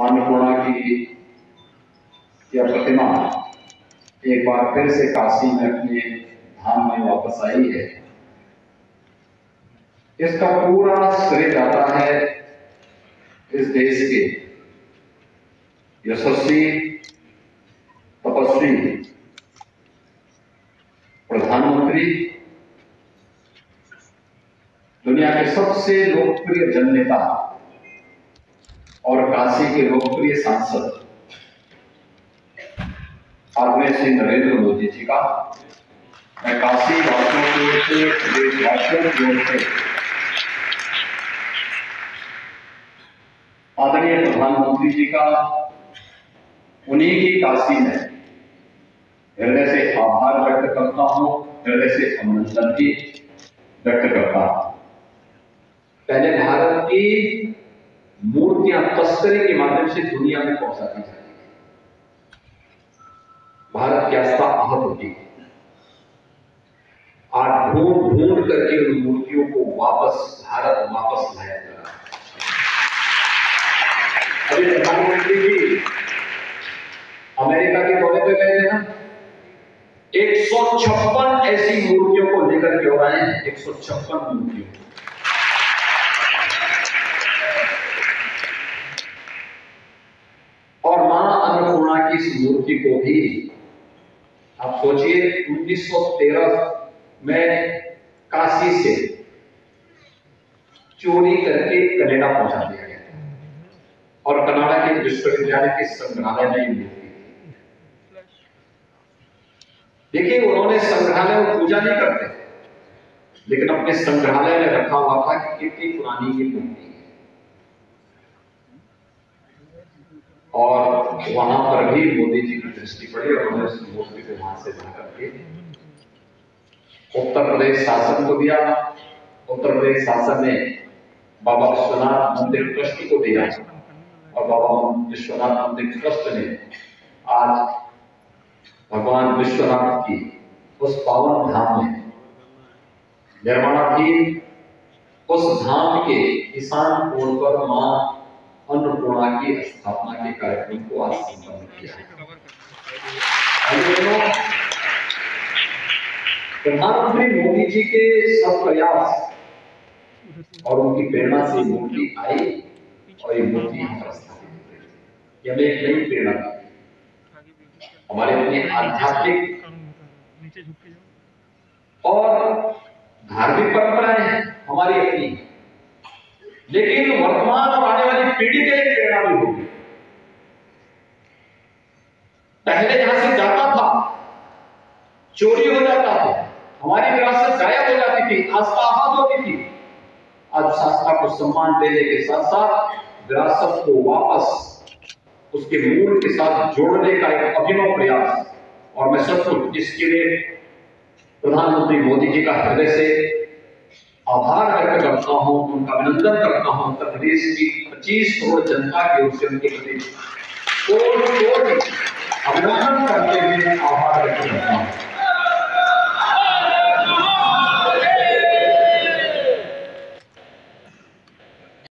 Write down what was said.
अन्नपूर्णा की यह प्रतिमा एक बार फिर से काशी में अपने धाम में वापस आई है। इसका पूरा श्रेय जाता है इस देश के यशस्वी, तपस्वी प्रधानमंत्री, दुनिया के सबसे लोकप्रिय जननेता और काशी के लोकप्रिय सांसद। आदरणीय श्री नरेंद्र मोदी जी का। मैं काशी वासियों की ओर से देशवासियों की ओर से आदरणीय प्रधानमंत्री जी का उन्हीं की काशी में हृदय से आभार व्यक्त करता हूँ, हृदय से अभिनंदन भी व्यक्त करता हूँ। पहले भारत की मूर्तियाँ तस्करी के माध्यम से दुनिया में पहुंचाती जाती भारत की आस्था आहत होती है। आज ढूंढ ढूंढ करके उन मूर्तियों को वापस भारत वापस लाया जा रहा अभी प्रधानमंत्री जी, अमेरिका के दौरे पे गए थे ना? एक सौ छप्पन ऐसी मूर्तियों को लेकर के हो रहे हैं, एक सौ छप्पन मूर्तियों और माँ अन्नपूर्णा की इस मूर्ति को भी। आप सोचिए 1913 में काशी से चोरी करके कनाडा पहुँचा दिया गया और कनाडा के विश्वविद्यालय के संग्रहालय में मूर्ति देखिए, उन्होंने संग्रहालय में पूजा नहीं करते लेकिन अपने संग्रहालय में रखा हुआ था कि कितनी पुरानी ये मूर्ति है। और वहाँ पर भी मोदी जी की दृष्टि पड़ी और उन्होंने उस मूर्ति को वहाँ से जाकर के उत्तर प्रदेश शासन को दिया। उत्तर प्रदेश शासन ने बाबा विश्वनाथ मंदिर ट्रस्ट को दिया और बाबा विश्वनाथ मंदिर ट्रस्ट ने आज भगवान विश्वनाथ की उस पावन धाम में निर्माणाधीन उस धाम के ईशान कोण पर माँ अन्नपूर्णा की स्थापना के कार्यक्रम को आज संपन्न किया प्रधानमंत्री मोदी जी के सब प्रयास और उनकी प्रेरणा से मूर्ति आई और ये मूर्ति पर स्थापित हमें एक नई प्रेरणा हमारे अपने आध्यात्मिक और धार्मिक अपनी लेकिन वर्तमान और आने वाली पीढ़ी के लिए प्रेरणा भी होगी पहले यहाँ से जाता था, चोरी हो जाता था, हमारी विरासत गायब हो जाती थी, आस्था आहत होती थी। आज शास्त्रा को सम्मान देने के साथ साथ विरासत को वापस उसके मूल के साथ जोड़ने का एक अभिनव प्रयास। और मैं सचमुच इसके लिए प्रधानमंत्री मोदी जी का हृदय से आभार व्यक्त करता हूँ, उनका अभिनंदन करता हूँ। उत्तर प्रदेश की 25 करोड़ जनता के ओर से उनके प्रति अभिनंदन करते हुए आभार व्यक्त करता हूँ।